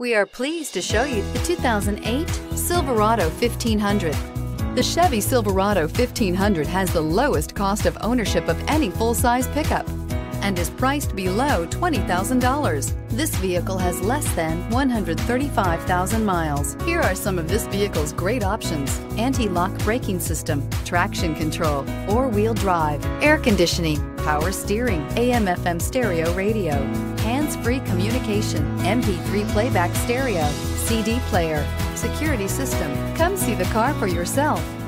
We are pleased to show you the 2008 Silverado 1500. The Chevy Silverado 1500 has the lowest cost of ownership of any full-size pickup and is priced below $20,000. This vehicle has less than 135,000 miles. Here are some of this vehicle's great options. Anti-lock braking system, traction control, four-wheel drive, air conditioning, power steering, AM FM stereo radio, hands-free communication, MP3 playback stereo, CD player, security system. Come see the car for yourself.